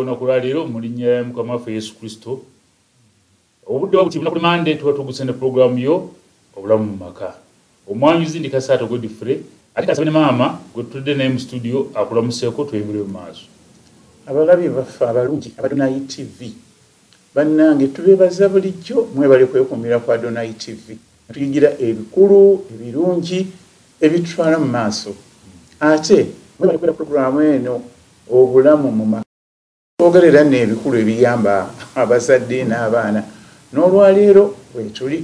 olunaku lwaleero mu linnya mukama waffe yesu kristo. Obudde wabuti lunaku mande tuba tuguse ne puroguramu yo obulamu mu maka. Omwanyuzi ndi kasaato godifure ate kasabe ne maama gwe tutudde naye mu studio akulamuseeko tweyongere mu maaso. Abalabi baffe abalungi abadonayi tv bannange tubeebaza bulijjo mwebale kwekuumira ku adonayi tv tuyigira ebikulu ebirungi ebitutwala mu maaso. Ate mwebale kwera puroguramu eno obulamu mu maka twogerera nno ebikulu ebiyamba abazadde n'abaana. N'olwaleero wetuli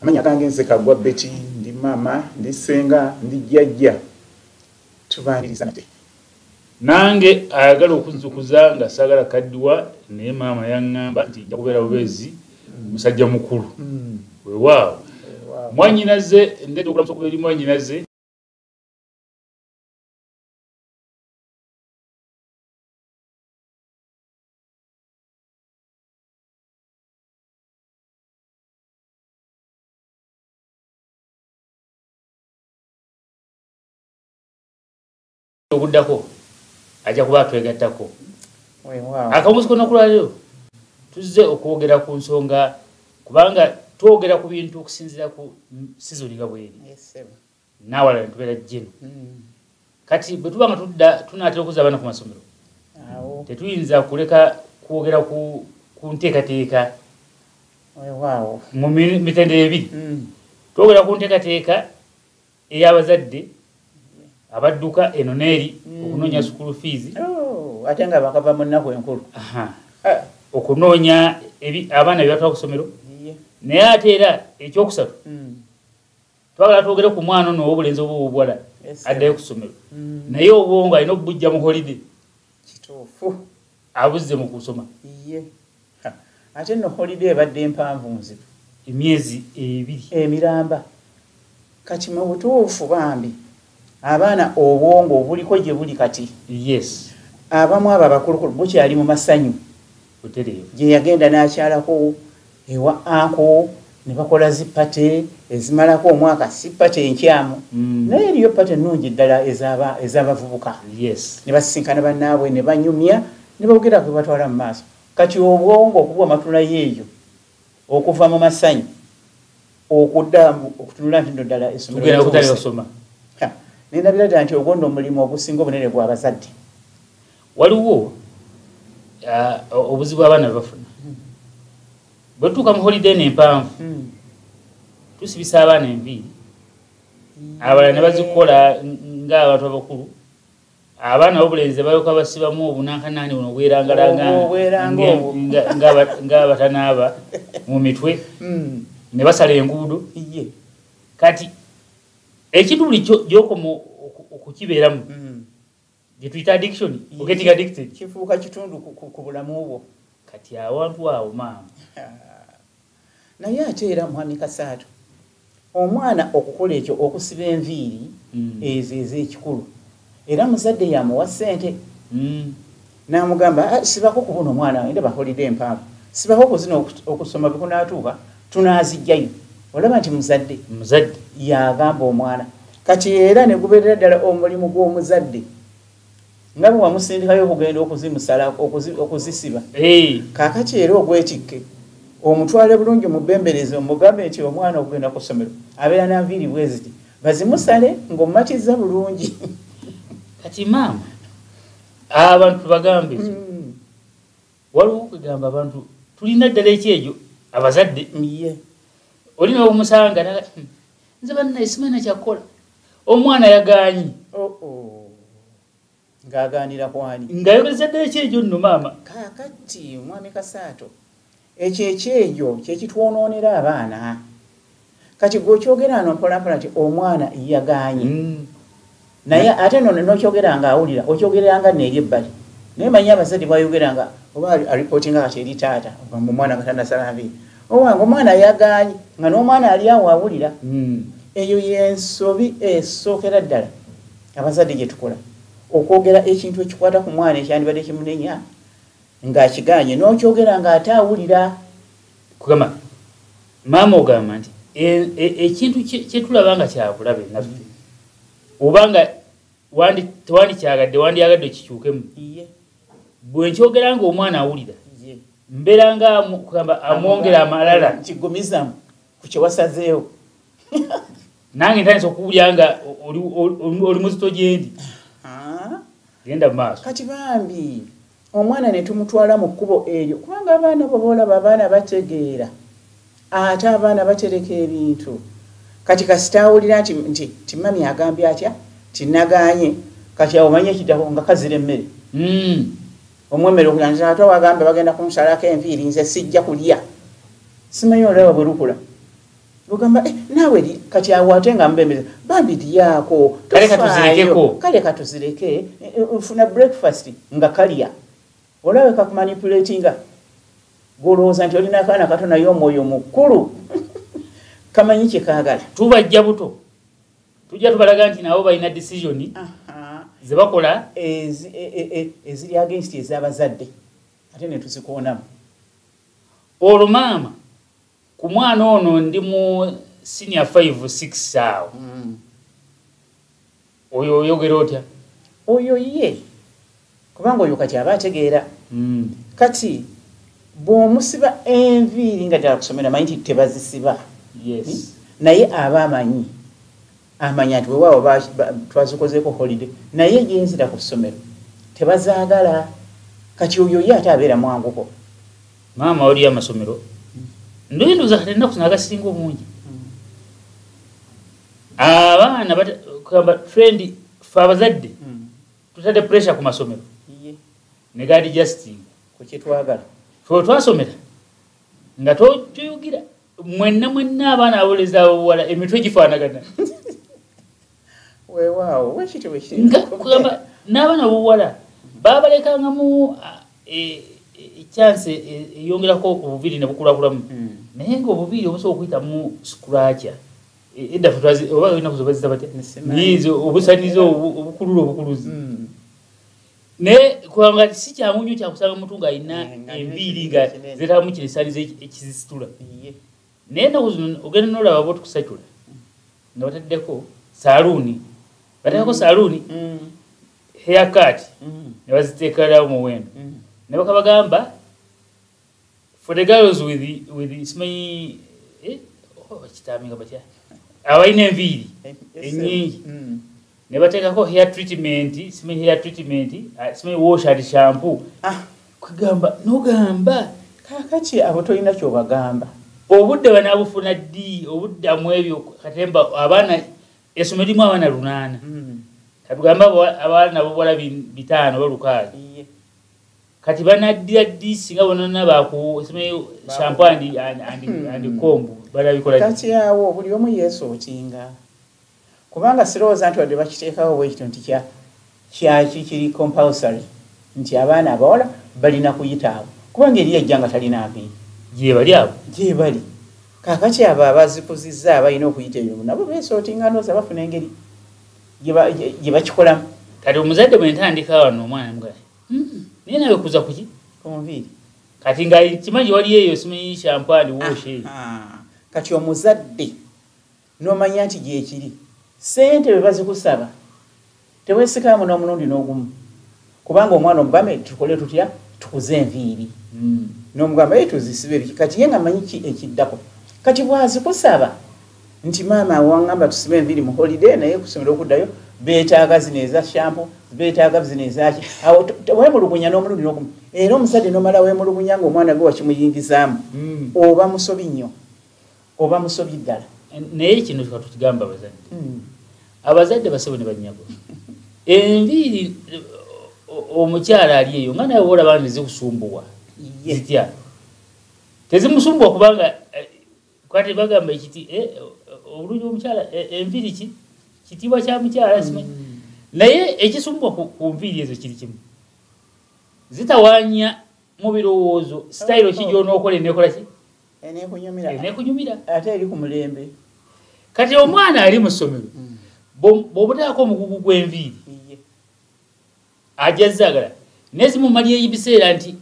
amanya gange nze kagwa beti ndi maama ndi senga ndi jjajja. Tubaniriza nate. Nange ayagala okunzukuza nga saagala kaddiwa naye maama yaŋŋamba nti nja kubeera bubeezi musajja mukulu. Weewaawo. Mwanyinaze ndeta okulamusa okuba eri mwanyinaze obuddako ajja kuba atwegattako akamuzi konna kulwaliro tuzze okwogera ku nsonga kubanga twogera ku bintu okusinzira ku sizoni nga bweri naawalala netubeera jjeno kati bwe tuba nga tudda tunaatera okuza abaana ku masomero. Tetuyinza kuleka kwogera ku nteekateeka mu mi- mitendera ebiri. Twogera ku nteekateeka ey'abazadde abadduka eno neeri okunoonya school fees. Oh, ate nga bakava mu nnaku enkulu. Aha. okunoonya abaana bye batwala ku ssomero. Naye ate era ekyokusatu twagala twogere ku mwana ono ow'obulenzi oba sir. addayo ku ssomero. Naye obwongo alina okubujja mu holide kituufu. abuzze mu kusoma. Ye. Ate nno holide ebadde mpanvu nzibu. Emyezi ebiri. Emiramba. Kati mu butuufu bambi abaana obwongo obuliko gye buli kati. Yes. Abamu abo abakulukulu bukyali mu masanyu gye yagenda n'akyalako ewa anko ne bakola zipate ezimalako omwaka si pate enkyamu. Mm. naye eriyo pate ennungi ddala ez'aba- ez'abavubuka. Yes. Ne basisinkana bannaabwe ne banyumya ne bawogera kwe batwala mu maaso. Kati obwongo okubwa amatula yeeyo okuva mu masanyu okudda okutunula nti nno ddala essomero tugenda kutali lituuse. osoma Ha, ne ndabira ddala nti ogwo nno omulimu ogusinga obunene gw'abazadde waliwo ah, obuzibu abaana bwe bafuna. Bwe tutuuka mu holide nempanvu tusibisa abaana enviiri. Abalala ne bazikola ng- ng'abantu abakulu. Abaana bobulenzi balyoka basibamu obunankanaani buno obwerangalanga Obwo obweranga nge- obwo. nga- ng'aba- ng'abatanaaba mu mitwe. Mm, ne basala enguudo. Kati ekintu buli kyo- gyokoma oku- okukibeeramu Mm. gyetuyita addiction ogetting addicted kifuuka kitundu ku- bulamu bwo kati awantu awo maama naye ate era mwami kasaato omwana okukola ekyo okusiba enviiri Mm. ezo ez'ekikulu era muzadde yamuwa ssente Mm. n'amugamba "Ah, sibako ku buno omwana wange ndaba holide empanvu sibako ku zino oku- okusoma bekunaatuuka tunaazijjayo olaba nti muzadde muzadde yagamba omwana. Kati era ne gubeerera ddala omulimu gw'omuzadde nga bwe wamusindikayo okugenda okuzimusala okuzi- okuzisiba kaakati era ogwetikke omutwale bulungi omubembereze omugambe nti omwana okugenda ku ssomero abeera nanviiri bweziti bazimusale ng'omumatiza bulungi. Kati maama abantu tubagambe Mm, waliwo okugamba abantu tulina ddala ekyejo abazadde ye olina omusanga naga, "Hmm, nze bannaye simanyi nakyakukola omwana yagaanyi. Ng'agaanira kwani? Ng'ayogeza ddala ekyejo nno maama. Kaakati omwami kasaato ekyo ekyejo kyekitwonoonera abaana. Kati gweokyogera ano mpolampola nti omwana yagaanye Mm. naye ate nono nokyogera nga awulira okyogeranga neeri ebbali. Naye manyi abazadde bwayogeranga oba ali- alipootinga kati eri taata mu mwana katanasala nviiri owange omwana yagaanye nga n'omwana ali awo awulira Mm. eyo yensobi esookera ddala abazadde gye tukola. Okwogera ekintu ekikwata ku mwana ekyandibadde kimunenya ng'akiganye n'okyogera ng'ate awulira. Kugamba maama ogamba nti e- e- ekintu kye- kyetulaba nga kyabulabe naffe obanga wandi- tewandikyagadde wandyagadde kikyukemu. Iye. Bwenkyogera nga omwana awulira mbeera nga amwongera amalala. Kigumizamu ku kyewasazeewo nange ntandisa okuwulya nga oli muzito gyendi genda mu maaso. Kati bambi omwana ne tumutwala mu kkubo eryo kubanga abaana bobaolaba abaana bategeera ate abaana batereka ebintu. Kati kasitaawulira nti nti timami agambye atya? Tinaganye kati awo manye ekidako nga kazira emmere. Hmm. Omwemere okuyanza ate wagambe bagenda kunsalako enviiri nze sijja kulya. Simanyi olaba bwe lukula. Ogamba eh, naawe kati awo ate nga mubembeze bambi lyako kale katuzireke nfuna eh, eh, breakfast nga kalya. Olabe kakumanipulatinga golowooza nti olina akaana kato naye omwoyo mukulu. Kamanyi kyekagala tubajja buto. Tujja tubalaga nti nabo balina decisioni zebakola eziri e, e, against ezabazadde ate netuzikoonamu olwo maama ku mwana ono ndi mu senior 56 awo mm. oyo oyogera otya? Oyo ye kubanga oyo kati aba ategeera. Mm. kati bw'omusiba enviiri nga ddala kusomera manyi nti tebazisiba. Naye aba amanyi amanya nti wewaawo twazikozeeko holiday naye genzira ku ssomero tebazaagala. Kati oyo ye ate abeera mwanguko maama oliyo amasomero. Ndoyindoza kati enaku nagasinga omungi abaana kugamba friend fe abazadde hmm. tutadde pressure ku masomero. Negadi justin kukyetwagala fe otwasomera nga toyugira mwenna mwenna abaana aboleza obuwala emitwe gifaanagana kugamba n'abaana bobuwala babalekangamu echanse eyongerako obubiri ne bukulakulamu hmm. naye nga obubiri obusobola okuyita mu scratcha eddafe oba olinaku zobazisa batya? Nizo obusanizo obukulula obukuluzi. Hmm. naye kubanga si kyangu nnyo kyakusanga mutu ngaalina enviiri nga zetamu kino esanizo ekizisitula. Naye enaku zino ogenda nolaba ba otukusacula nga bataddeko saluuni batekako saluuni hmm. haircut ne baziteekalawo muwendo ne bakabagamba for the girls with with simanyi eh? Oh batya abaina enviiri enyingi. Mm. ne bateekako hair treatment simanyi hair treatment ah, simanyi wash and shampoo. Ah. Kugamba nogamba kakaki abo tolina kyobagamba? Obudde banabufuna ddi? Obuddamu ebyo katemba abaana esomero limu abaana lunaana. Mm. katugamba abaana bobola bitaano balukaaga kati banaddira ddi singa bonona bakusemayo shampo andi andi kombu balabikola kati awo buli omu yeesookinga. Kubanga sirowooza nti wadde bakiteekawo bwekito nti kyaki kiri compulsory nti abaana abawala balina kuyitaawo kubanga eri yajja nga talina apiiri gyebali abo. Gyebali kakaki abo abazikuzizza abalina okuyita ebyo nabo beesootinga ndooza bafuna engeri gye bakikolamu kati omuzadde bwentandika wano omwana mugala naye nawe kuza kuki konviiri. Kati nga kimanyi wali eyo simanyi shampani woshe kati omuzadde nomanya nti gyekiri sente bwe bazikusaba teweesikamu n'omulundi n'ogumu. Kubanga omwana omugambe tukole tutya? Tukuze enviiri. Hmm. nomugamba ye tuzisibe kati ye nga manyi ki ekiddako kati bwazikusaba nti maama waŋamba tusibe enviiri mu holiday naye kusomera okuddayo beetaaga zino eza shampo beetaaga zino ezaki awo wemulugunya n'omulundi nogumu era omusajja nomala wemulugunya nga omwana gwe wakimuyingizaamu hmm. oba musobi nnyo oba musobi ddala. Naye kino katukigamba abazadde. Hmm. abazadde basobo ne banyago enviiri omukyala ali eyo nga nawe olaba nezikusumbuwa zitya? Tezimusumbuwa kubanga kwate bagamba ekiti eh, obulungi omukyala eh, enviiri ki? Kitiibwa kya mukyala simanyi mm. naye ekisumbwa ku nviiri ezo kiri kimu. Zitawanya mu birowoozo sitayiro ki gyonookola enekola ki? Enekunyumira ate eri ku mulembe. Kati omwana ali mu ssomero mm. bwobutaako omugugu gw'enviiri ajazaagala nezimumalya ebiseera nti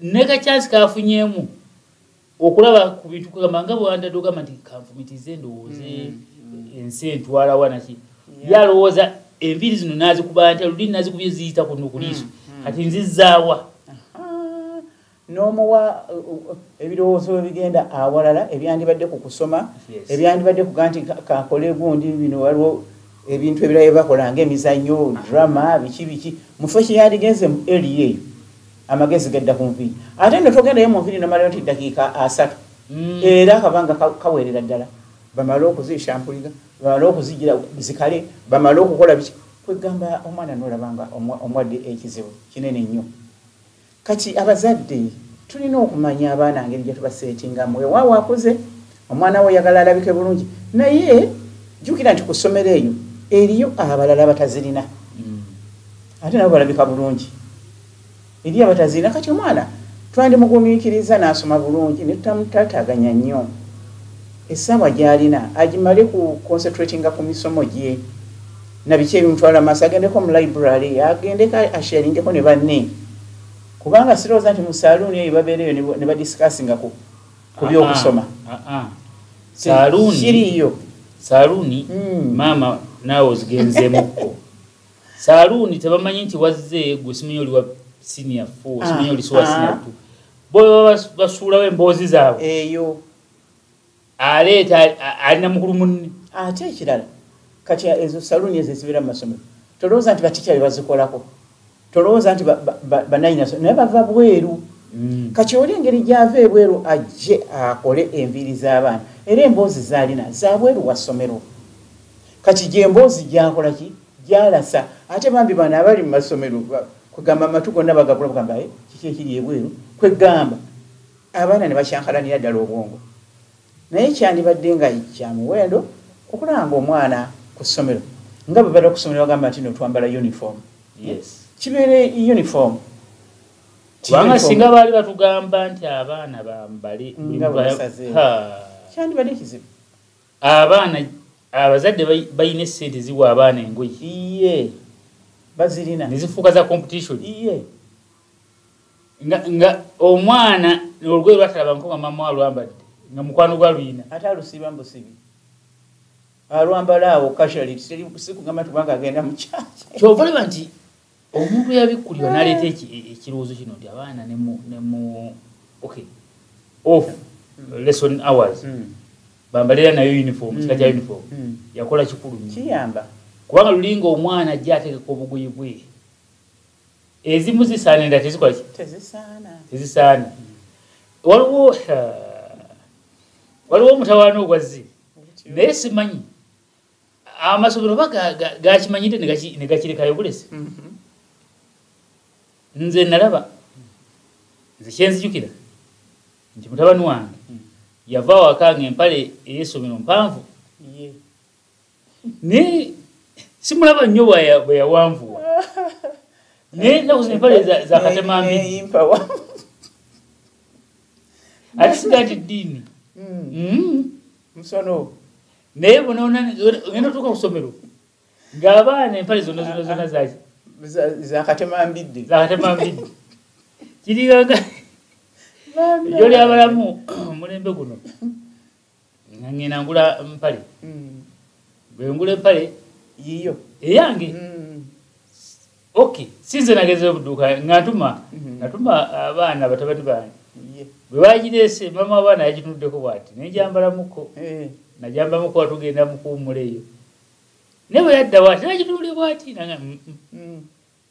nekacyansi kafunyemu okulaba ku bintu kugamba nga bwandadogamba nti kanfumitize endowooze mm. ensi entwala wanaki yalowooza enviiri zino nazikuba nti olulini nazikubye ziyita kuno kuliiso mm, mm. kati nzizaawa n'omuwa ebirowoozo ebigenda awalala ebyandibadde ku kusoma ebyandibadde kuga nti kakole gundi bino waliwo ebintu ebirala byebakola ngaemizanyo drama biki biki. Mufe kyeyandigenze mu eri eyo amagezi gadda ku nviiri ate ne togendayo mu nviiri nomalayo nti dakiika asatu. Mm. era akabanga kaweerera ddala. Bamale okuzishampuliga bamale okuzigira zikale bamale okukola biki? Kwegamba omwana nolabanga omwadde ekizibu kinene nnyo. Kati abazadde tulina okumanya abaana ngeri gyetubasetingamu ewaawo akuze omwana we oyagala alabike bulungi. Naye jukira nti ku ssomero eyo eriyo abalala batazirina mm. ate nabo balabika bulungi eri abatazirina kati omwana twandimugumiikiriza n'asoma bulungi netutamutataganya nnyo. Essaawa gyalina agimale ku concentratinga ku misomo gye. Nabiki ebimutwala maaso agendeko mu library agendeko asharingeko ne banne. Kubanga sirowooza nti mu saluuni eyo babeereyo ne badiscassinga ku byokusoma. kiriyo saluuni hmm. maama naawe ozigenzeemukko saluuni tebamanyi nti wazze gwe simanyi oliwa senior four simanyi oli siwa senior two. Bo basuulawo emboozi zaabwe eyo. Aleeta alina mukulu munne. Ate ekirala kati ezo saluuni ezo ezibeera mu masomero tolowooza nti batikya be bazikolako? Tolowooza nti banayina naye bava bweru. Mm. kati oli engeri gyava ebweru ajje akole enviiri z'abaana. Era emboozi zaalina zabweru wa ssomero. Kati gyemboozi gyakolaki gyalasa. Ate bambi bano abali mu masomero kwegamba amatu gonna bagagula kugamba eh, kiki ekiri ebweru? Kwegamba abaana ne bakyankalanira ddala obwongo. Naye kyandibadde nga kyamuwendo okulanga omwana ku ssomero nga bwe bada ku ssomero bagamba nti notwambala uniform. Kibeere uniform. Kubanga singa baali batugamba nti abaana bambale kyandibadde kizibu. Abaana abazadde balina esente ziwa abaana engoyi bazirina. Nezifuuka za competition. Iye. Nga, nga omwana olugoye lwatalaba nko nga mama alwambadde nga mukwano gwa luyina. Ate alusiba mbusibi. Alwambala awo kasualitsikugamba tubanga agenda mukyakya kyova liba nti omuntu yabikkulirwa naleeta ekirowoozo kino nti abaana nemu okay off mm. lesson hours. Mm. bambalira nayo uniform kika kya mm. uniform yakola kikulu kiyamba kubanga lulinga omwana ajja ategeka obugoyi bwe ezimu zisaana enda tezikolaki tezisaana. Waliwo waliwo omutawaana ogwazzi naye simanyi. Amasomero ba gakimanyire negakirekayo bulesi. Mhm. nze nalaba nze kyenzijukira nti mutabani wange yava wakanga empale eyesomero mpanvu. Naye simulaba nnyo bwe yawanvuwa. Naye nakuza empale zakatemambiri ate siga nti ddiini. Mm. mm. musono naye bonagenda otuuka kusomero ng'abaana empale zonna zonna zonna zaki zakatemambidde zakatemambidde kiriraga ejoli abalamu omulembe guno ngenda ngula mpale bwengula empale yiyo. Eyange? Mm. ok sinze nageze obuduuka ngantuma mm-hmm. natuma abaana batabani bange bwe bagirese mama abaana yagitunuddeko bwati nenjambalamuko eh. najambamuko watugenda mukuwumula eyo. Naye bwe yadda bwati nagitunule bwati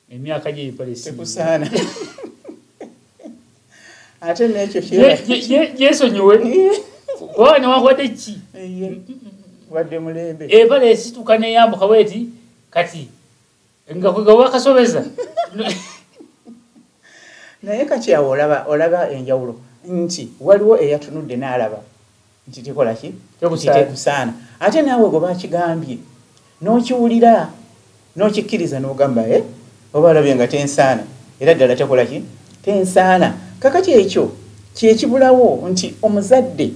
emyaka gyeyipalesikusaana ate nekyo gyesonyiwe. Kuba newankwadde ki wadde mulembe. Ebala esituka neyambuka bweti kati nga kwegawa kasobeza naye kati awo olaba olaba enjawulo nti waliwo eyatunudde n'alaba nti tekolaki tekusaana ate naawe gwe bakigambye n'okiwulira n'okikkiriza n'ogamba e oba alabye nga tensaana era ddala tekola ki? Tensaana. Kakati ekyo kyekibulawo nti omuzadde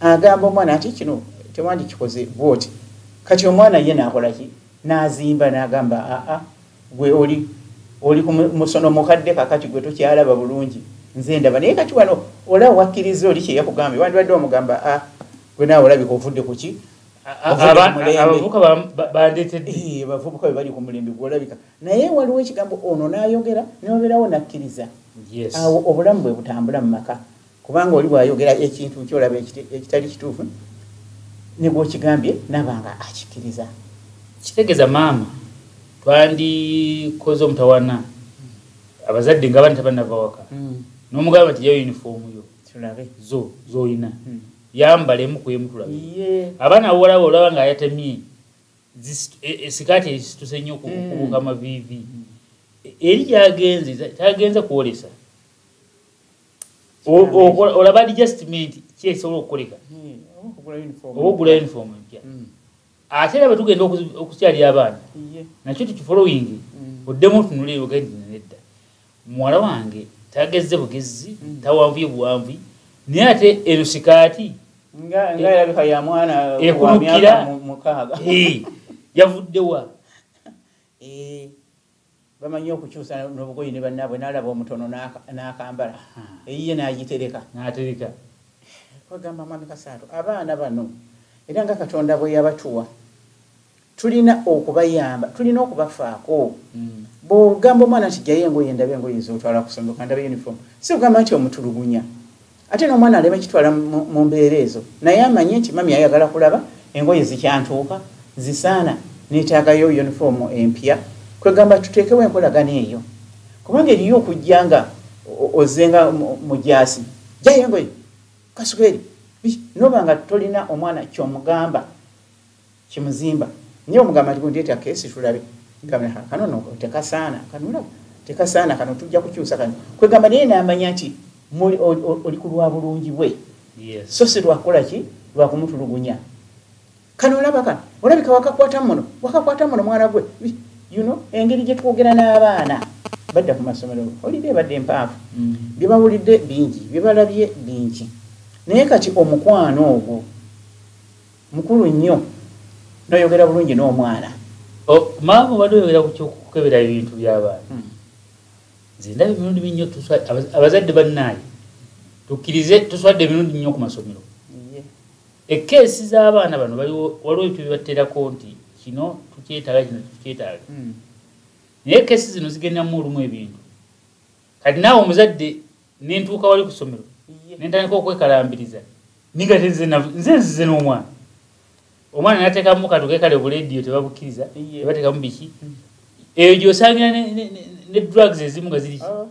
agamba omwana ati kino tewandi kikoze bwoti kati omwana ye nakola ki? Nazimba nagamba aa gwe oli oli kumusono mukadde kakati gwe tokyalaba bulungi. Nze ndaba naye kati wano olaba wakkiriza oli kyeyakugambye wandibadde omugamba a gwe naawe olabika ovudde kuki bavubuka bwe bali ku mulembe gwolabika naye waliwo ekigambo ono n'ayogera newabeerawo nakkiriza. Awo obulamu bwe butambula mu maka kubanga oli bwayogera ekintu kyolaba ekitali kituufu negwokigambye nabanga akikkiriza kitegeeza maama twandikoze omutawana abazadde nga bani tabanava waka hmm. nomugamba nti yayo unifoomu yo zo zoyina hmm. yambalemu kwemutulabe abaana bowolaba olaba nga ayatemye esikaati e, esituse nnyo okubuka hmm. mavivi eri gyagenze tagenza kwolesa olaba adjustment kyesobola okukoleka oba ogula uniform empya ate era betugenda okukyalya abaana nakyo tukifollowing oddemu otunule ogendi nedda. Muwala wange tagezze bugezi mm. tawanvuye buwanvu naye ate eno sikaati ekulukira yavuddewa bamanyi okukyusa nobugoyi ne bannaabwe nalaba omutono nakambala. Eyiye nagitereka. Natereka kwegamba mwami kasaato abaana bano era nga katonda bwe yabatuwa tulina okubayamba tulina okubafaako. Mm. bwogamba omwana nti jayo engoye ndabe engoye zotwala kusomero kandabe uniform si kugamba nti omutulugunya. Ate n'omwana alema kitwala mu mbeera ezo naye amanye nti mami ayagala kulaba engoye zikyantuuka zisaana neetaagayo uniform empya. Kwegamba tuteekewo enkolagana eyo. Kubanga eriyo okujja nga ozenga mujasi jayo engoye kasukeri noba nga tolina omwana kyomugamba kimuzimba naye omugamba ti bundeeta kesi tulabe. Kano tekasaana kanula tekasaana kano tujja kukyusa kano. Kwegamba naye namanya nti oli ku lwa bulungi bwe. So si lwakukola ki? Lwakumutulugunya kano olaba kano olabika wakakwata muno wakakwata muno mwana gwe. Yuno engeri gyetwogera n'abaana. Badda ku masomero olidde ebadde empaafu mm. byebawulidde bingi byebalabye bingi naye kati omukwano ogwo mukulu nnyo noyogera bulungi n'omwana. Maama obadde oyogera kukebera ebintu byabaana. Hmm. nze ndaba emirundi minnyo abazadde bannaaye tukkirize tuswadde emirundi nnyo ku masomero. Ekeesi z'abaana bano waliwo ebyo byebatterako nti kino tukyetaaga kino tukyetaaga. Hmm. naye ekeesi zino zigendamu olumu ebintu. Kati naawe omuzadde nentuuka wali ku somero nentandika okwekalambiriza. Ninga nze nzize n'omwana omwana. Natekamu katuke kale bulediyo tebabukkiriza ebatekamu biki? Eyo gyosangira ne drugs ezimu nga ziri oh.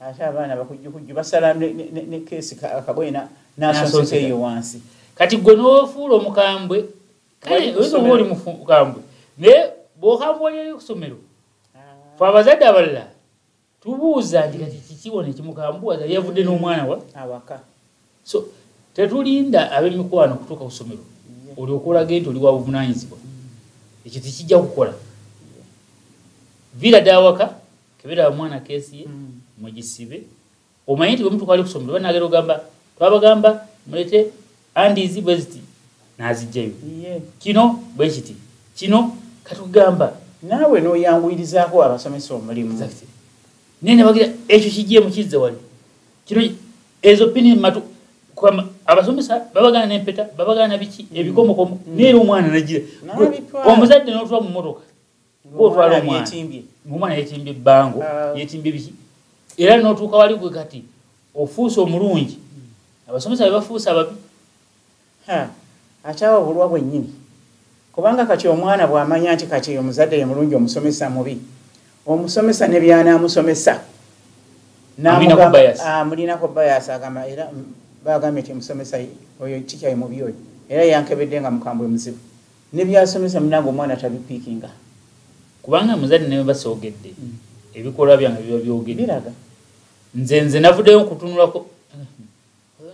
ate abaana bakujjukujju basala nekesi akaboyina nasoseeyo wansi. Kati gwe nofuula omukambwe oyinza oba oli mukambwe naye bwokambwe oli eri kusomero fe abazadde abalala tubuuza nti kati kikiwona ekimukambuwaza yavudde n'omwana wa? Awaka. So tetulinda ab'emikwano okutuuka kusomero olyokola genti oli wabuvunanyizibwa ekyo tekijja kukola. Vira dawaka kebera mwana kesi ye mm. mugisibe. Omanyi nti bwemutuka ali kusomero banagera ogamba twabagamba mulete andizi bweziti nazijjayo kino bwekiti kino katugamba. Naawe noyanguyirizaako abasomesa omulimu naye nebagira ekyo kijje mukizza wali. Kino ezo pini matu abasomesa babagana nempeta babagana biki ebikomokomo mm. neera omwana nagira omuzadde notwa mu motoka otwala omwana omwana. yetimbye ebbango ah. yetimbye biki. Era notuuka wali gwe kati ofuusa omulungi. Abasomesa bebafuusa ababi. Akyawa obulwa bwennyini. Kubanga kati omwana bwamanya nti kati omuzadde ye mulungi omusomesa mubi omusomesa nebyanamusomesa amulinako bayas agamba era bagambye nti musomesa oyo tikyayi mubi oyo era yankebedde nga mukambwe muzibu. Nebyasomesa munange omwana tabipiikinga. Kubanga muzadde naye basoogedde mm. ebikolwa byange biba byogedde. Nze nze navuddeyo nkutunulako.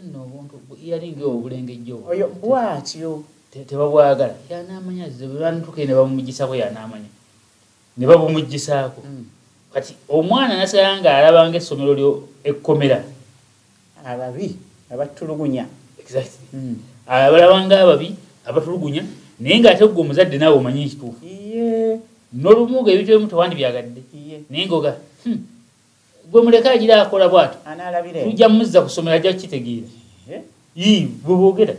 Nno obuntu yalinga obulengejjo oyo bwatyo? Tebabwagala. Yanamanya bantuke ne bamumujisako yanamanya ne babumujisaako mm. kati omwana nasala nga alabanga essomero lyo ekkomera. Ababi abatulugunya. Hmm. abalabanga ababi abatulugunya naye ngaate gwe omuzadde naawe omanyi ekituufu. Nolumuga ebintu ebimu tewandi byagadde naye ngaoga hmm, gwe muleka agira akola bwato tujja muzza kusomera ajja kukitegeera. Bwebwogera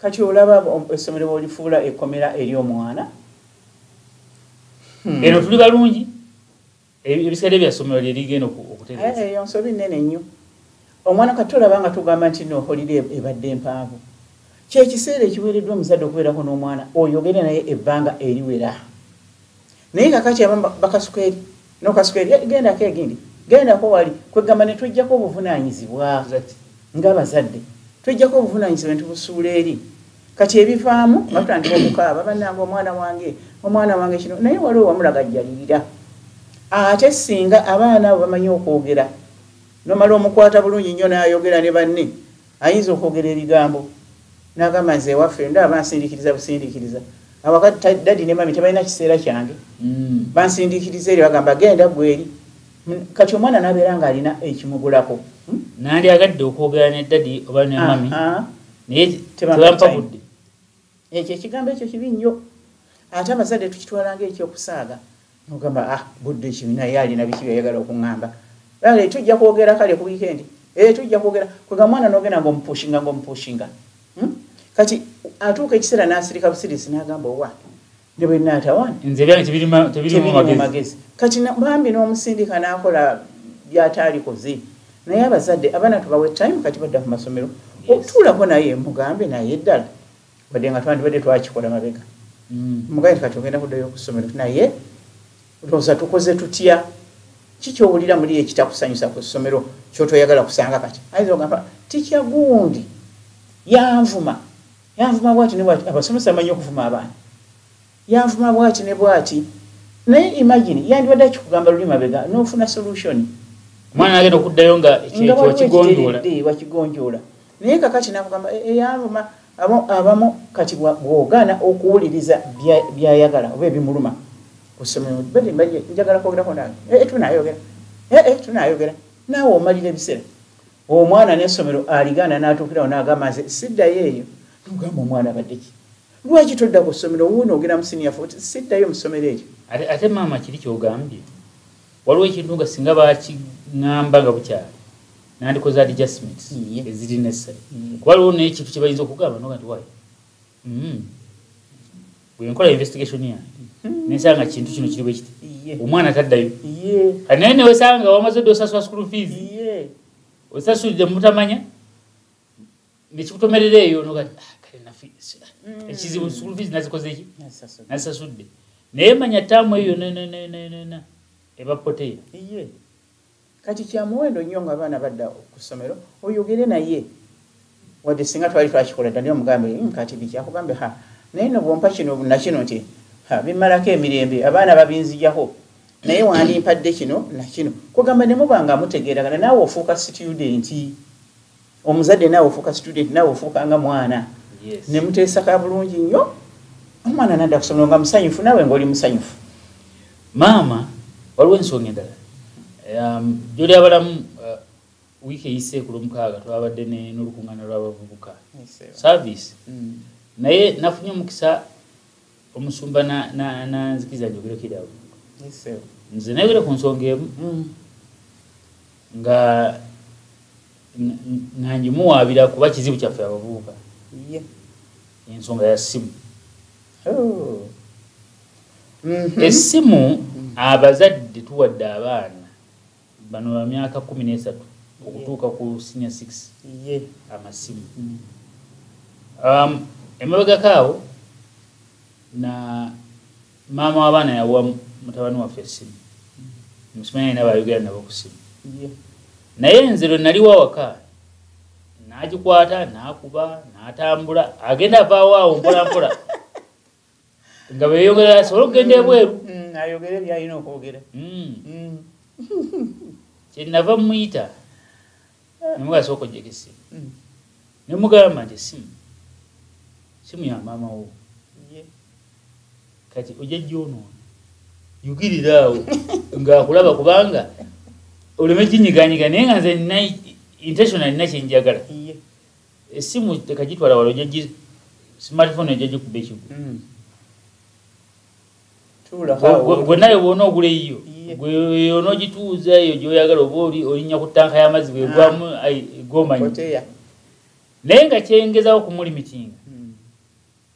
kati olaba essomero bwolifuula ekkomera eri omwana. Eno tuli balungi ebiseera byasomero lyerigenda okuteeyo eh, nsobi nene nnyo. Omwana kati olaba nga tugamba nti noholire ebadde empanvu kyekiseera ekiweereddwa omuzadde okubeerako n'omwana oyogere naye ebbanga eriwera. Naye kakati aba bakasukaeri nokasukaeri gendako egindi. Gendako wali kwegamba netwejjako obuvunanyizibwa ngaabazadde twejjako obuvunanyizibwa nitubusuula eri. Kati ebivaamu nga tutandika okukaaba bannanga omwana wange omwana wange kino naye waliwo wamulagajjalirira ate singa abaana abo bamanyi okwogera nomala omukwata bulungi nnyo nayogera ne banne ayinza okwogera ebigambo. Nagamba nze ewaffe nda bansindikiriza busindikiriza. Awakati dadi ne mami tebalina kiseera kyange. Mm. bansindikiriza eri bagamba genda gweri kati omwana nabeera nga alina ekimugulako. Hmm? nandyagadde okwogera ne dadi oba ne mami. Naye tebampabudde ekyo ekigambo ekyo kibi nnyo ate abazadde tukitwalanga ekyokusaaga nogamba ah budde ekibi naye alina biki byayagala okuŋŋamba? Ale tujja kwogera kale ku wikendi e tujja kwogera. Kwega mwana nogenda ngaomupushinga ngaomupushinga hmm? kati atuuka ekiseera nasirika busirisi nagamba owa ne bwenatawanaagezi kati bambi n'omusindika nakola byataalikoze naye abazadde abaana tubawe time kati badda ku masomero. Otuulako naye mugambe naye eddala wadde nga twandibadde twakikola mabega mm. mugambe ti kati ogenda kuddayo okusomero naye looza tukoze tutya? Kikyowulira muli ekitakusanyusa ku ssomero kyotoyagala kusanga kati? Ayinza ogamba tikya gundi yanvuma. Yanvuma bwati nebwati abasomesa bamanyi okuvuma abaana. Yanvuma bwati ne bwati? Naye imagine yandibadde akikugamba luli mabega nofuna solution. Omwana agenda okuddayo nga wakigonjoola. Naye kakati nakugamba eyanvuma e, abamu kati bwogana okuwuliriza byayagala oba ebimuluma kusomero njagala kwogerako nange eh, eh, tunayogera eh, tunayogera naawe omalira ebiseera omwana nesomero aliganda natuukirawo nagamba nze siddayo eyo. Nogamba omwana baddeki lwaki todda ku ssomero? Wuuno ogenda musiniya fo siddayo musomero ekyo ate maama kiri kyogambye? Waliwo ekintu nga singa bakiŋamba nga bukyali nandikoze adjustments eziri necessary waliwo naye ekintu kyebayinza okugamba noga nti wayi mm. bwenkola investigation yange hmm. nensanga kintu kino kiri bwekiti omwana taddayo naye newesanga wamaze dde osasula school fees osasulidde mutamanya nekikutomerera eyo ah, hmm. ekizibu school fees nazikozeki nazisasudde naye manya taamu eyo nnnnnnna ebapoteya kati kyamuwendo nnyo nga abaana badda ku ssomero oyogere naye. Wadde singa twali twakikola dda naye omugambe hmm, kati bikyakugambe ha naye no bwompa kino nakino nti bimalako emirembe abaana babinzijako naye wandimpadde kino nakino kugamba nemubanga mutegeeragana naawe ofuuka studenti omuzadde naawe ofuuka studenti naawe ofuuka nga mwana. Nemuteesaka bulungi nnyo. Omwana nadda kusomero nga musanyufu naawe ngaoli musanyufu. Maama waliwo ensonga endala um, gyoli abalamu uh, wiiki eyiseeku lwomukaaga twabadde n'olukuŋŋaana lw'abavubuka. Service? Mm. naye nafunye omukisa omusumba nanzikiriza njogerekerawo nze nayogere ku nsonga emu mm. nga nanjimuwabira kuba kizibu kyaffe abavubuka. Ensonga ya simu oh. mm-hmm. essimu abazadde tuwadde abaana bano bamyaka kumi nesatu okutuuka ku sinia six. Amasimu. Mm. um, emabegako awo na maama w'abaana yawa mutabani waffe essimu musimanyi alina bayogera nabo ku simu naye nze lwe naliwo awaka nagikwata nakuba natambula agenda avaawo awo mpola mpola nga beyogera asobole okugenda ebweru? Mm, ayogere byalina okwogera. Mm. mm. kyenava mumuyita nemugasooka ojjeko essimu nemugamba nti essimu simu ya mama wo. Kati ojajja ono yugiriraawo ngaakulaba kubanga oleme kinyiganyiga naye nga nze nina intentional nina kyenjagala esimu tekagitwala wala ojaji smartphone ojajikuba ekigu hmm. gwe naye bwona ogula eyiyo gweyonoogituuza eyo gyoyagala oba oli olinya ku tanka y'amazzi bwegwamu ah. gomanyi naye nga kyengezawo kumulimitinga hmm.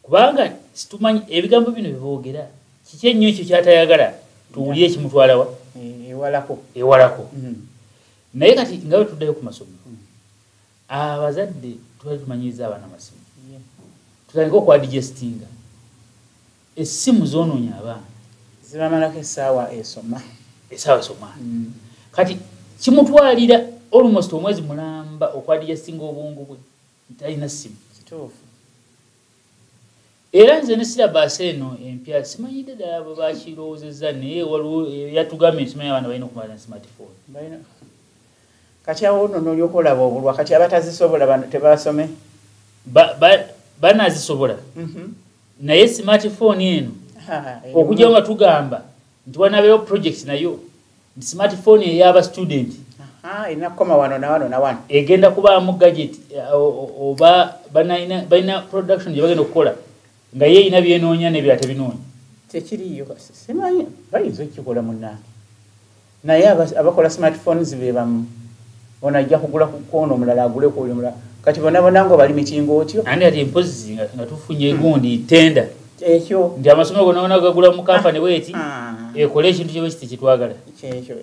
kubanga situmanyi ebigambo bino bibogera kiki ennyo ekyo kyatayagala? Tuwulire kimutwalawa e, ewalako. Ewalako. Mm. naye kati nga bwe tuddayo ku masomero abazadde tubali tumanyiriza abaana amasimu tutandika okwadigestinga. Essimu zonoonya abaana. Zibamalako essaawa esoma essaawa esoma mm. kati kimutwalira almost omwezi mulamba okwadigestinga obwongu bwe talina kituufu. Era nze ne sirabaasi eno empya simanyidde ddala bwe bakirowoozezza naye waliwo yatugambye nsimanyi abaana balina okumala smartphone. Kati awo nno nolyoka olaba obulwa kati abatazisobola bano tebasome? Banazisobola. Mhm. naye smartphone eno okujja nga tugamba nti wanabeewo project nayo. Nti smartphone eyaba student. Enakoma wano nawano nawano egenda kubaamu gadget oba balina production gye bagenda okukola nga ye ina byenoonya nebira tebinoonya tekiriyo simanyi. Bayinza okukikola munange naye abakola smartphones bebamu ono ajja kugula kukoona omulala agule kuoli mulala kati bonabona nga bali mikingo otyo. Andi ati empozi nga tufunye egundi tenda? Ekyo. Nti amasomero gonabona gagula mu kampani bweti? Ah. Ekole ekintu kyewe kiti kitwagala. Kyekyo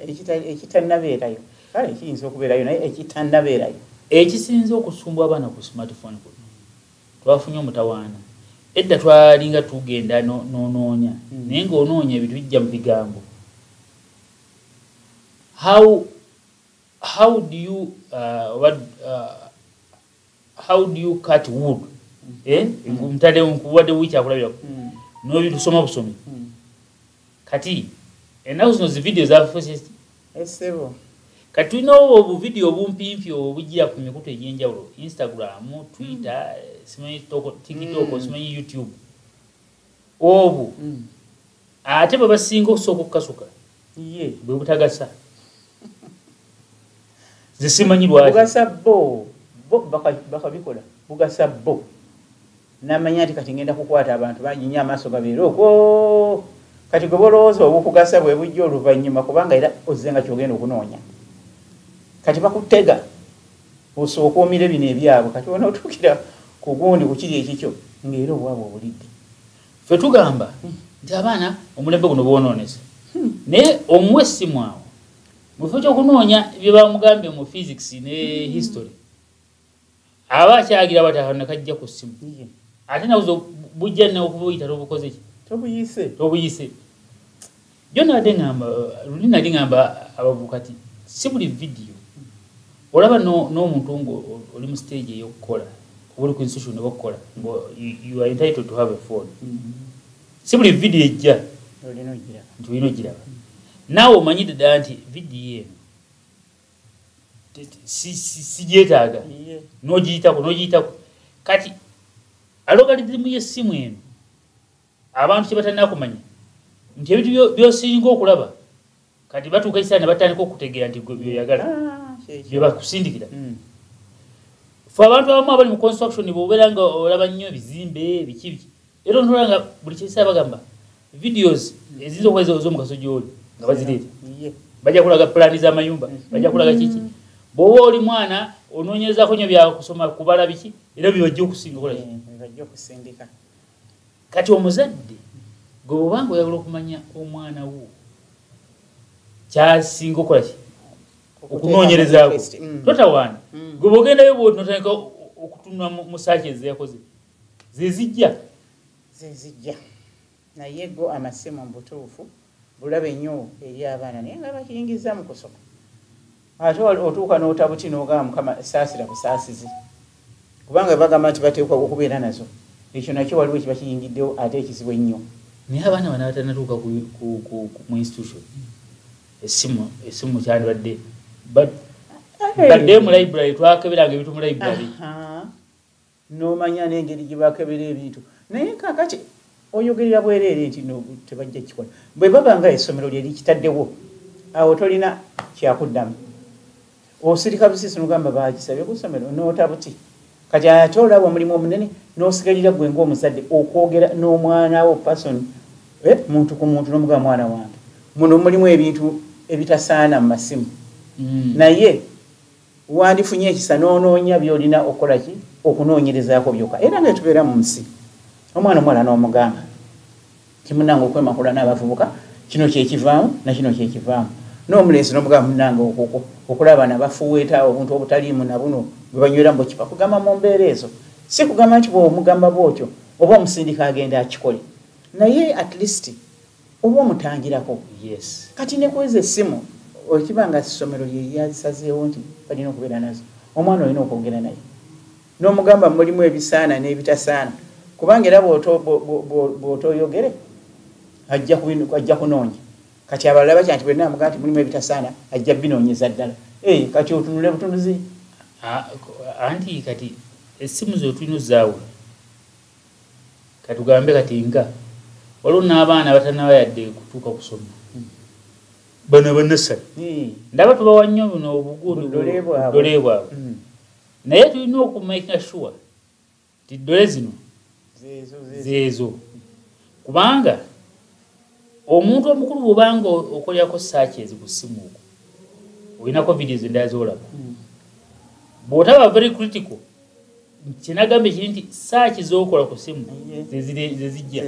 ekitanabeerayo kale kiyinza okubeerayo naye ekitanabeerayo ekisinza okusumbwa abaana ku smartphone kuno twafunye omutawaana. Edda twalinga tugenda nonoonya hmm. naye ngaonoonya ebintu bijja mu bigambo. How how do you uh, what, uh, how do you cut wood? Hmm. eh? Hmm. mtade nkuwadde wikyakulabirako nobitusoma busomi kati enaku zino zividiyo zafosesti esebo kati tulina obuvidiyo obumpimpi obujira ku mikutu egyenjawulo instagram twitter simanyi tiktok mm. simanyi youtube. Obwo mm. ate bwe basinga okusooka okukasuka bwe butagasa. Zesimanyi lwabugasa bo. Bakabikola bugasa bo. Namanya nti kati ngenda kukwata abantu banyinya amaaso gabeere okwo kati gwe bolowooza obukugasa bwe bujja oluvanyuma kubanga era ozenga kyogenda okunoonya. Kati bakutega osooka omire bino ebyabwe kati ona otuukira ku gundi kukiri ekikyo ngaera obwabwe obulidde. Fe tugamba nti abaana omulembe guno bwonoonesa naye omuwa essimu awo mufo kyokunoonya byebamugambye mu physics ne history aba akyagira batanekajja ku ssimu. Ate nabuzo bujja nokubuyita tobukozeki tobuyise. Tobuyise jo nabadde ngamba luli nali ngamba abavukati si buli vidiyo olaba n'omuntu nga oli mu stage eyokukola oli ku institution nebakukola you are entitled to have a phone. Mm-hmm. si buli vidiyo ejja nti olina ogiraba naawe omanyidde ddala nti vidiyo eno sigyetaaga nogiyitako nogiyitako. Kati alogalizimu yessimu eno abantu kyebatalinakumanya nti ebintu byosinga okulaba. Kati batuuka ekisaa ne batandika okutegeera nti byoyagala ah. byebakusindikira hmm. fe abantu abamu abali mu construction bwobeera nga olaba nnyo ebizimbe biki biki. Era ontola nga buli kisaa bagamba videos eziyinza okuba ezomugaso gyoli nga bazireeta. Bajja kulaga pulani z'amayumba bajja kulaga kiki? Bwoba oli mwana onoonyerezako nyo byakusoma kubala biki? Era byebajja okusinga okola kati omuzadde gwe bwobanga oyagala okumanya omwana wo. Kyasinga okukolaki okunoonyerezaako mm. totawaana mm. gwe bogendayo bwotandika okutunula mu saaki ezeyakoze zezijja zezijja naye go amasimu mubutuufu bulabe nnyo eri abaana naye nga bakiyingiza mu kusoma ate otuuka n'otabuti n'ogamba mukama saasira busaasizi kubanga bagamba nti bateekwa okubeera nazo. Ekyo nakyo waliwo ekiba kiyingiddewo ate ekizibu ennyo naye abaana bana batanatuuka mu institution. Esimu esimu kyandibadde badde mu library twakeberanga ebintu mu library. Nomanya nengeri gyebakebera ebintu. Naye kakati oyogerera bwereere nti tebajja kikola bwe baba nga essomero lyeri kitaddewo awo tolina kyakuddamu. Osirika busisi nogamba bakisabye kusomero notabuti kati ate olaba omulimu omunene nosigalira gwe ngaomuzadde okwogera n'omwanawo person eh, muntu ku muntu nomugaba mwana wange. Muno mulimu ebintu ebitasaana mu masimu. Mm. naye wandifunye ekisa nonoonya byolina okukolaki okunoonyerezaako byoka era nga tubeera mu nsi omwana omuwala n'omugamba kimunanga okwemakula n'abavubuka kino kyekivaamu nakino kyekivaamu n'omulenzi n'omugamba munanga okulaba nabafuweeta obuntu obutaliimu nabuno bwebanywera mukipa kugamba mu mbeera ezo. Si kugamba nti bwomugamba bwotyo oba omusindika agenda akikole naye at least oba omutangirako. Yes. Kati nekweza essimu okiba nga ssomero lyeyazisazeewo nti balina okubeera nazo omwana olina okwogera naye. N'omugamba mulimu ebisaana n'ebitasaana kubanga era bw'otoyogere ajja kunoonya. Kati abalala bakya nti bwenamugaa nti mulimu ebitasaana ajja binoonyeza ddala. Kati otunule butunuzi anti kati essimu zotulina ozaawo katugambe kati nga waliwo n'abaana batanabayadde kutuuka kusoma. Bano banasale ndaba tubawa nnyo buno obugudodole bwabwe. mm. naye tulina okumakinga sure ti dole zino zeezo kubanga omuntu omukulu bwobanga okolyako saaki ezi ku ssimu okwo olinako vidios endala zolaba hmm. bwotaba very critical kyenagambye kiri nti saaki zokola ku ssimu zezijja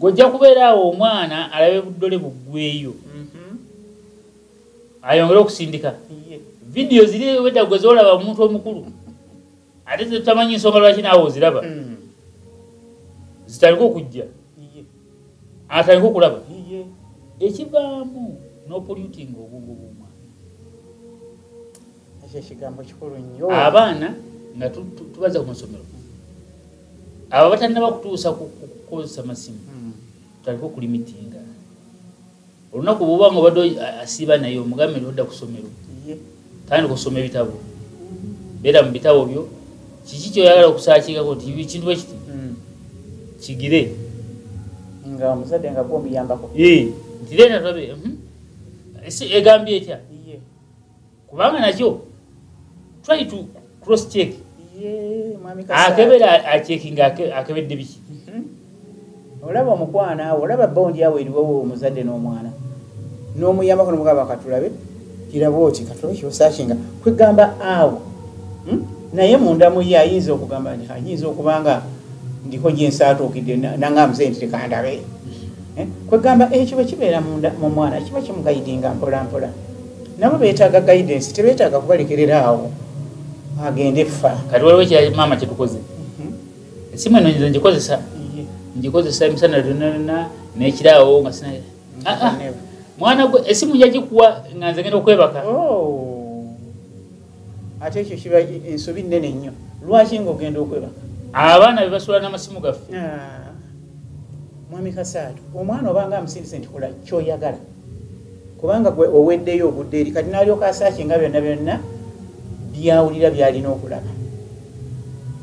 gojja kubeera awo omwana alabe buddole buggweyo mm-hmm. ayongere okusindika. Vidiyo ziri wedda gwe zolaba omuntu omukulu. Ate zetamanyi ensonga lwaki naawe oziraba. Hmm. zitaliko okujja. Atandika okulaba. Ekivaamu nopolutinga obwongo bwomwana. Abaana nga tubaza ku masomero. Abo batalina bakutuusa kukozesa masimu hmm. tutandika okulimitinga olunaku bwobanga obadde asiiba naye omugambe nodda ku somero tandika okusoma ebitabo. Beera mu bitabo byo. Kiki kyoyagala okusaakingako nti kintu bwekiti hmm. kigire. Nga omuzadde nga gwomuyambako nti leena tobe mhm. egambye etya? Kubanga nakyo try to cross check akebera achekinga akebedde biki? Mhm. olaba omukwana awo olaba bondi awo eriwowo omuzadde n'omwana. N'omuyambako nomugamba katulabe kiraba oti katulabe kyosakinga kwegamba awo hmm? naye mundamuye ayinza okugamba nti ayinza okubanga ndiko gyensaatuukidde nangamuze nti tekandabe eh? kwegamba ekyo bwekibeera mu mwana kiba kimugayidinga mpolampola nabo betaaga guidance tebetaaga kubalekerera awo agende fa. Kati waliwo ekyamaama kyetukoze mhm. esimu eno nze ngikozesa ngikozesa emisana lyonana nekiraawo nga sina ah, ah. mwana gwe esimu yagikuwa nga nze genda okwebaka. Oh. ate ekyo kiba ensobi nene nnyo. Lwaki nga ogenda okwebaka? Abaana bebasula n'amasimu gaffe. Ah. mwami kasaatu omwana obanga amusindise nti kola kyoyagala. Kubanga gwe oweddeyo obudde eri kati nalyoka asaaki nga byonna byonna byawulira byalina okulaba.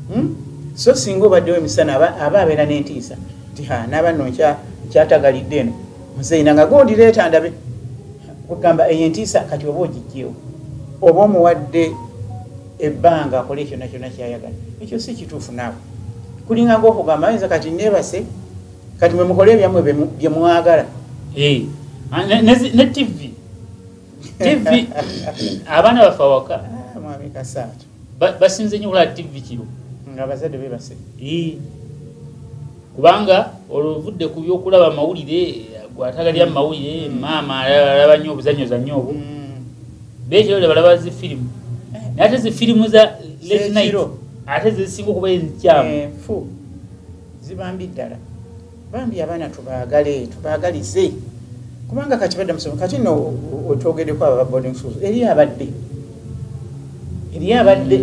Hmm? so singa obaddewo emisana aba abeera n'entiisa nti ha nabanno nkyatagalidde eno. Muzeina nga gondireeta ndabe kugamba eyo entiisa kati oba ogijjewo oba omuwadde ebbanga akole kyonna kyonna kyayagala. Ekyo si kituufu naawe. Kulinga ngaokugamba ayinza kati nebase kati mwemukole ebyamwe byemwagala ne tv tv abaana bafe awaka ah, mwami kasaatu basinze nyo kulaba tv kiro. Nga bazadde bebase kubanga olwovudde ku byokulaba mawulire gwatagalya mumawulire mm. maama alaba nyo obuzanyo za nyobo mm. bekiro balaba zifirimu naye ate zifirimu za letnight ate zisinga okuba ezikyamu fu. Zibambi ddala. Bambi abaana tubaagale tubaagalize. Kubanga kati badde musomo kati no otwogeddeko aba boarding schools eri abadde eri abadde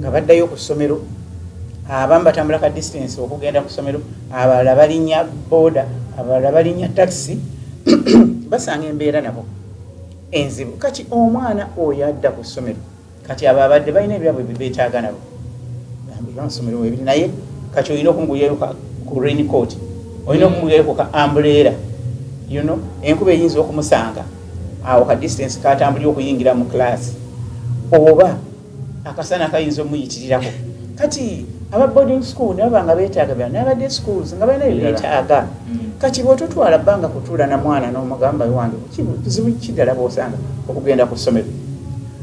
nga baddayo ku ssomero abamu batambula ka distance okugenda ku ssomero abalala balinnya booda abalala balinnya taxi basanga embeera nabo. Enzibu kati omwana oyo adda ku ssomero kati abo abadde balina ebyabwe bebetaaga nabo. Amasomero webiri naye? Kati olina okunguyayo ku raincoat olina okunguyayo ku ka ambulera yuno enkuba eyinza okumusanga. Awo ka distance katambulire okuyingira mu class oba. Akasana kayinza omuyitirirako. Kati aba boarding school nababa nga betaaga bya nabadde schools nga balina byebetaaga mm. kati bwototwala bbanga kutuula na mwana n'omugamba wange kizibu kiddala bwosanga okugenda ku ssomero?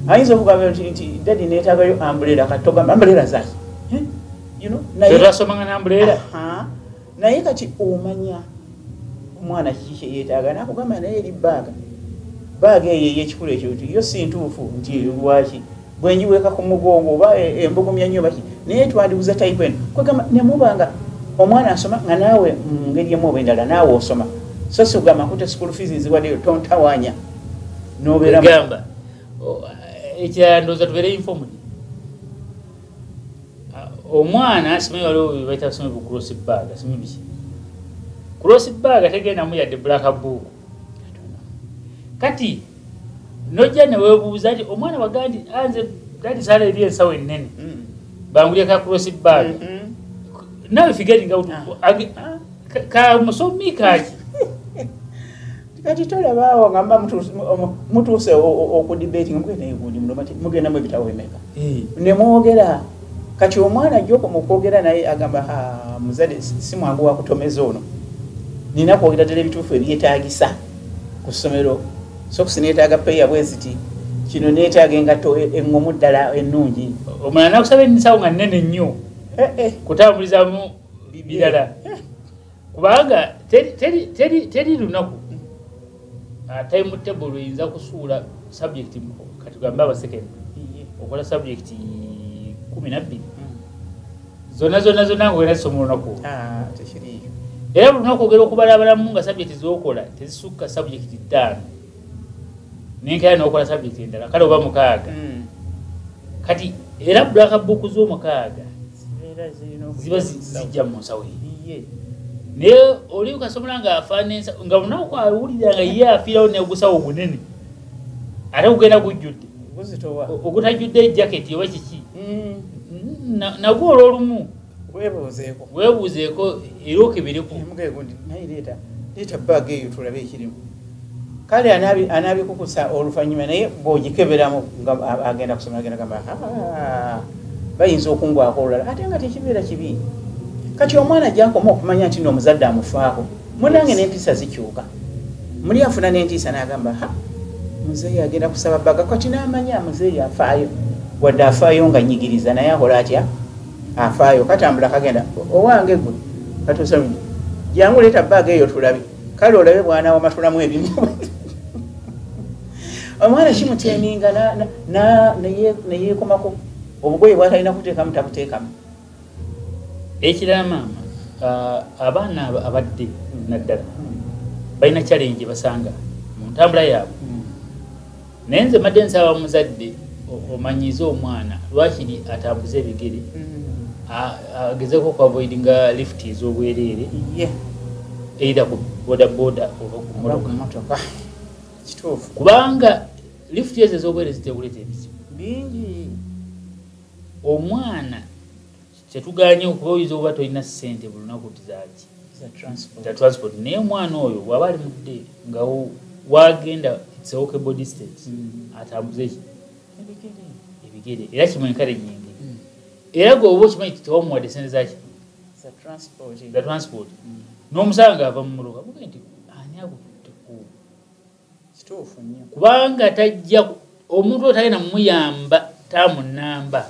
Ayinza okugamba nti dadi netaagayo ambulera kati togamba ambulera zaki twasomanga nambuleera naye kati omanya omwana kiki kyeyetaaga nakugamba naye eri baaga baaga eyo eyekikulu ekyo ti yo sintuufu nti lwaki? Bwenjiweka ku mugongo oba e, embogomya nnyo baki naye twandibuza type eno kwegamba nemubanga omwana asoma nga naawe mungeri emu oba endala naawe osoma. So si kugamba nkute school fees nziwaddeyo tontawanya. Nobeeragamba ekirala ndooza tubeere informed? Omwana simanyi waliwo baita basome bu cross bag simanyi biki? Cross bag tegendamu yadde black book kati nojja newebuuza nti omwana waga nti anze dadi sala eri ensawo enene mm. bangulyaka cross bag mm-hmm. nawe figeringa ah. kamusomi kaki kati tolabaawo nga mba mutuuse okudibatinga mugendamu ebitabo emeka eh. nemwogera kati omwana ajja okwogera naye agamba muzadde si mwangu wakutomeza ono nina kwogera ddala ebituufu ebyetagisa ku ssomero sokusi neetaaga peya bweziti kino neetaaga engato e, eŋomu ddala ennungi. Omwana nakusaba enisawo nga nnene nnyo eh, eh. kutambulizamu birala. Kubanga teri lunaku. Time table lweyinza kusuula subject kati gambe abasekend okola subject kumi nabbiri zonna zonna zonna ngaogenda zisoma olunaku ah, era bulunaku ogera okubalabalamu nga sabyekti zokola tezisukka sabyekti ttaano nenkera nokola sabyekti endala kale oba mukaaga. Hmm. kati era bulaka buku z'omukaaga ziba zijja mu nsawo naye oli ukasomola nga afaanansa nga lunaku awulira nga ye afiirawo negusawo ogunene ate kugenda gujjudde ogutajjudde ejaketi oba kiki? Hmm. nagwo olwolumu. Webuuzeeko era okebirekuleeta baaga eyo tulabe ekirimu kale anaabikukusa oluvanyuma naye bwogikeberamu nga agenda kusoma agenda gamba bayinza okungwako olulala. Ate nga tekibeera kibi. Kati omwana jakoma okumanya nti noomuzadde amufaako munange nempisa zikyuka. Muli afuna nentiisa nagamba muzeeyi agenda kusaba baga kati namanya muzeeyi afaayo wadde afaayo nga nyigiriza naye akola atya? Afaayo katambula kagenda owange gwe katusamii jangu leeta baaga eyo tulabe. Kale olabe bwana wamatulamu ebimu omwana kimuteminga neyekomako obugoye bwatalina kuteekamu tabuteekamu. Ekirala maama abaana abadde naddala balina challenge basanga mu ntambula yaabwe. Hmm. naye nze madde nsaba muzadde omanyize omwana lwakiri atambuza ebigere? Mm. agezeko okuavoidinga lift ez'obwereere eira ku bodaboda oba ku motoka kubanga lift ezo ez'obwereere zitekuleta ebizibu. Omwana kyetuganye okuba oyiza oba tolina sente bulunaku tizaki za transport. Naye omwana oyo bwaba ali mudde nga wagenda itsewokable distance mm. atambuze ebigere. Era kimwenkale nyingi. Mm. era gwe oba okimanyi tewamuwadde sente zaki za transport. N'omusanga ava mu muloka muge nti kubanga tajja omuntu oyo tagenda mumuyamba tamunamba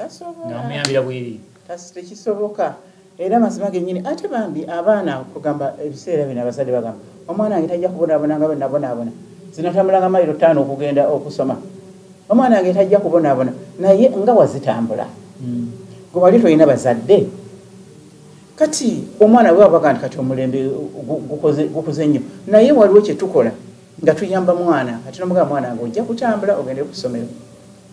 ngaamuyambira bweri. Tekisoboka era mazima genyini ate bambi abaana kugamba ebiseera bino abazadde bagamba omwana wange tajja kubonabonanga benabonaabona zinatambulanga mairo taano okugenda okusoma. Omwana wange tajja kubonaabona naye nga wazitambula. Hmm. gwe wali tolina bazadde. Kati omwana wewabaga nti kati omulembe gukoze nnyo naye waliwo kyetukola nga tuyamba mwana kati nomugaa mwana wange ojja kutambula ogende kusomero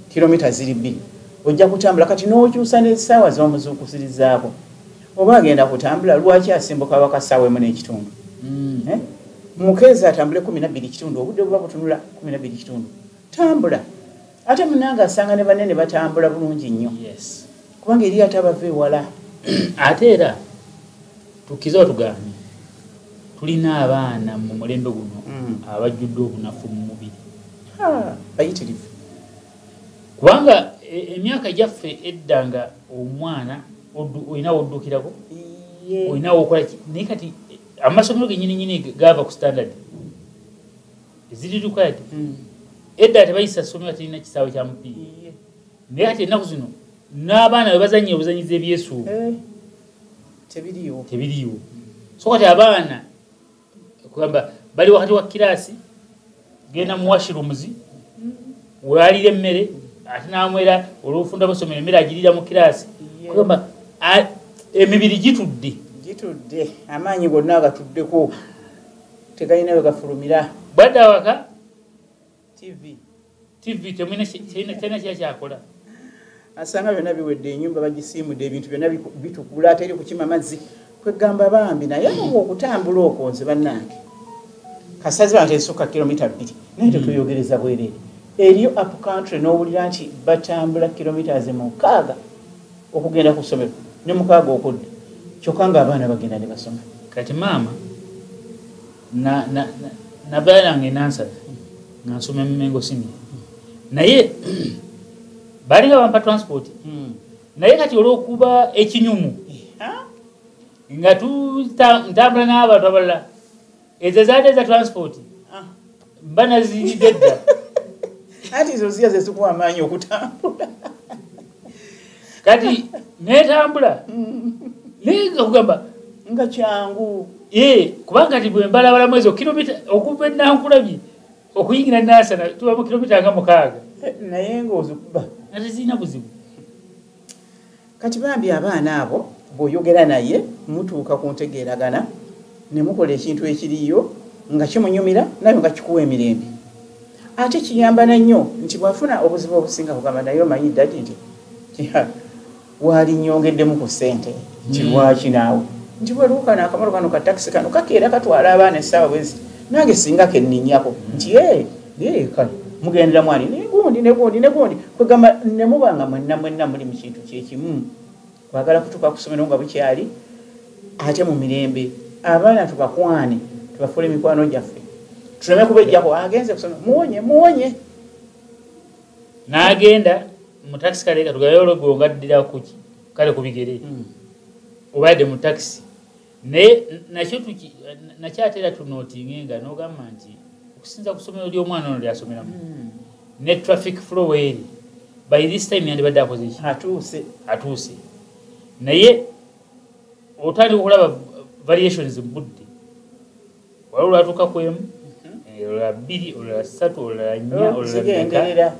kilomita ziri bbiri. Ojja kutambula kati nokyusa nesaawa zomuzukusirizaako oba agenda kutambula lwaki asimbuka wakasaawa emu n'ekitundu? Hmm. eh? mukeezi atambule kumi nabbiri kitundu obudde buba butunula kumi nabbiri kitundu. Tambula. Ate munange asanga ne banene batambula bulungi nnyo. Kubanga eri ate abava ewala. Ate era tukiza otugambe tulina abaana mu mulembe guno. Abajjudde obunafu mu mubiri. Bayitirivu. Kubanga e, emyaka gyaffe edda nga omwana olina woddukirako olina wokolaki naye kati amasomero genyininyini gava ku standard. Eziri required mm. edda tebayisa somero tirina kisaawe kya mupiira. Naye ati ennaku zino n'abaana bwe bazanyi obuzanyiza ebyesuubu eh. tebiriiwo. So kati abaana kugamba bali wakati wa kiraasi genda muwashirumuzi walira emmere ate namwera olwofunda basomero emmere agirira mu kiraasi kugamba emibiri gitudde. Gitudde amaanyi gonna agatuddeko tegalina we gafulumira. Bwadde awaka tv tv temulina kya kyakola. Asanga byonna biwedde enyumba bagisiimudde ebintu byonna bitukula ate eri kukima mazzi. Kwegamba bambi naye okutambula okwo nze bannange kasazi bantu esukka kilomita bbiri. Naye tetuyogereza bwereere eriyo up country n'owulira nti batambula kilomitas mukaaga okugenda ku ssomero ne mukaaga okudda. Kyokka nga abaana bagenda ne basoma. Kati maama nabalange nansala nga nsoma emumengo sini naye balinga bampa transport. Hmm. naye kati olwokuba ekinyumu nga ntambula n'abantu abalala ezo zaate za transport. Ah. mba naziridde dda ati zo ziya zezikuwa amaanyi okutambula. Kati netambula. Naye nga kugamba nga kyangu. kubanga ti bwembalabalamu ezo kilomita okuva enankulabye okuyingira nasana tubamu kilomita nga mukaaga. Eh, naye ngaozikuba ate zirina buzibu. Kati bambi abaana abo bw'oyogera naye mutuuka ku ntegeeragana ne mukola ekintu ekiriyo nga kimunyumira naye nga kikuwa emirembe. Ate kiyamba nannyo nti bwafuna obuzibu obusinga kugamba naye omanyi dadi nti waali nyongeddemu ku ssente nti mm. lwaki naawe? Nti bweluukana akamalo kano katakisi kano kakeera katwala abaana essaawa bwezi nange singa kenninyako nti kale mugendera mwani? Negundi negundi negundi kwegamba nemubanga mwenna mwenna muli mu kintu kyekimu kwagala kutuuka kusomero nga bukyali ate mu mirembe abaana tubakwane tubafula emikwano gyaffe. Tuleme kubejjako agenze kusomero muwonye muwonye. N'agenda mu takisi kale katugayo olwegwe ongaddira kuki kale ku bigere. Hmm. obaadde mu takisi naye nakyo nakyateera tunootinge nga n'ogamba nti okusinza ku ssomero ly'omwana ono lyasomeramu hmm. ne traffic flow eri. By this time yandibadde akozeki atuuse. Naye otandika okulaba variations budde. Wali olwatuuka ku emu hmm. eh, olula bbiri olula ssatu olula nnya olula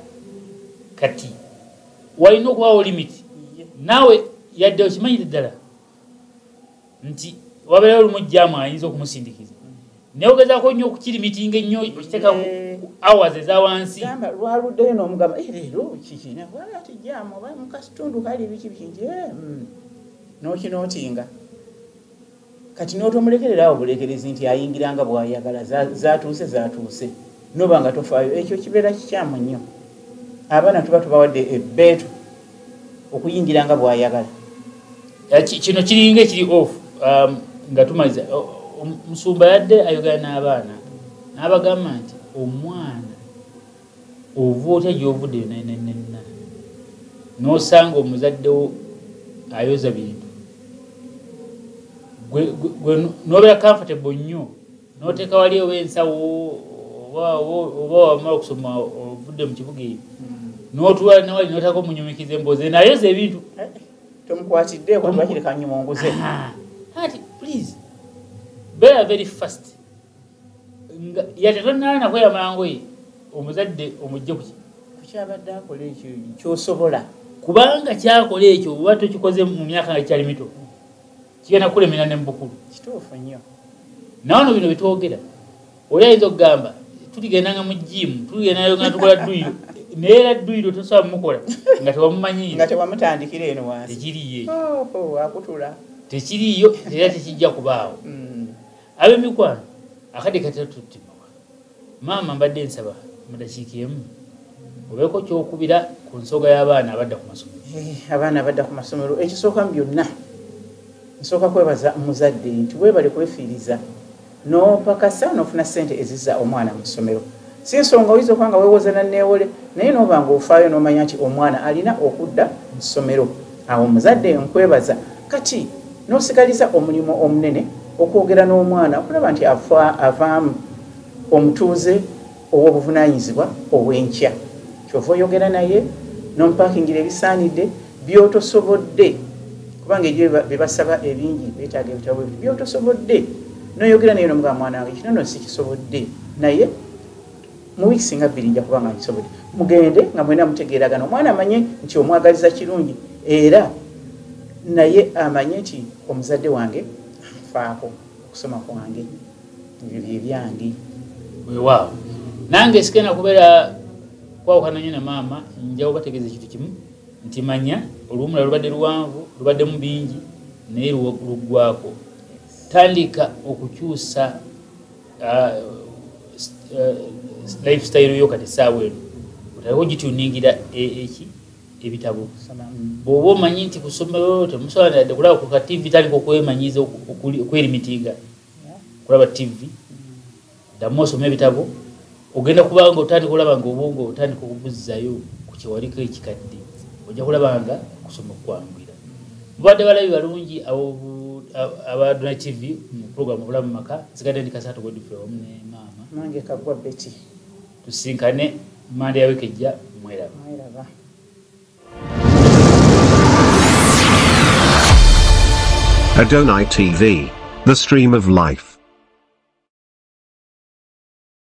kati walina okubawo limiti naawe yadde okimanyire ddala nti wabeerayo olumujjaamu ayinza okumusindikiza. Naye ogezaako nnyo okukirimitinga ennyo okiteeka hours eza wansi. Lwaluddeyo n'omugamba eh, leero kikina ati jaamu oba mukasitundu kali biki bikinti eh, hmm. kati n'otomulekererawo bulekerezi nti ayingiranga bwayagala zatuuse zatuuse noba nga tofaayo ekyo kibeera kikyamu nnyo abaana tuba tubawadde ebbeetu okuyingira nga bwayagala kino kiringa ekiri off um, nga tumaliza musumba yadde ayogera n'abaana n'abagamba nti omwana ova otya gyovudde yonanenena nosanga omuzaddewo ayoza bintu nobeera comfortable nnyo noteeka wali oba ensawo oba wamala okusoma ovudde mu kibuga ebyo notwala nawali notako munyumikiza emboze nayoza ebintu tomukwatiddekokirekanyumonguze ati please beera very fast. Yate tonala nakweyamangoye omuzadde omujje kuki kukyabadde akola ekyo kyosobola. Kubanga kyakola ekyo oba tokikoze mu myaka nga kikyali mito kigenda kulemera nembukulu kituufu nnyo. Nawano bino bitwogera. Oli ayinza okugamba tuligendanga mu jimu tuligendayo nga tukola duyiro neera dduyiro tosobola mukola nga tewamumanyire nga tewamutandikira eno wansi. Tekiriye akutula. Tekiriyo era tekijja kubaawo. Hmm. ab'emikwano akadde katatutimawa maama mbadde nsaba mudakiika emu obeeko kyokubira ku nsonga y'abaana abadda ku masomero. Eh, abaana abadda ku masomero ekisooka mu byonna nsooka kwebaza muzadde nti webale kwefiiriza nopakasa nofuna sente eziza omwana mu ssomero. Si nsonga oyinza okuba nga weewoza nanneewole naye noba nga ofaayo nomanya nti omwana alina okudda mu ssomero. Awo omuzadde nkwebaza kati nosigaliza omulimu omunene okwogera n'omwana okulaba nti avaamu omutuuze ow'obuvunanyizibwa obwenkya. Kyova oyogera naye nomupakingira ebisaanidde byotosobodde kubanga ebyo bebasaba ebingi betaaga ebitabo byotosobodde. Noyogera naye nomugaa mwana wange kino no sikisobodde naye mu wiiki singa bbiri nja kubanga nkisobodde. Mugende nga mwena mutegeeragana. Omwana amanye nti omwagaliza kirungi. Era naye amanye nti omuzadde wange amufaako okusoma kwange. Ebyo byebyange wewaawo nange sikenda kubeera kwawukana nyo na maama njawo bategeeza ekintu kimu nti manya oluwumula lubadde luwanvu lubaddemu bingi naye luggwako tandika okukyusa uh, uh, lifestyle yo kati saawa eno. Otaleko gituningira e, eki? Ebitabo. Bw'oba omanyi nti kusomero temusoboladde kulaba ku ka tv tandika okwemanyiza okwerimitinga kulaba tv ddamu osoma ebitabo ogenda kubanga otandika olaba nga obwongo otandika okubuzzayo ku kyewaliko ekikadde ojja kulaba nga kusoma okwangwira mubadde balabi balungi abaduna tv mu program obulamu maka zigadde ndi kasatu godfrey omu ne maama. Nange kagwa beti tusinkane manda ya wiki ejja mweraba. Adonai TV, the stream of life.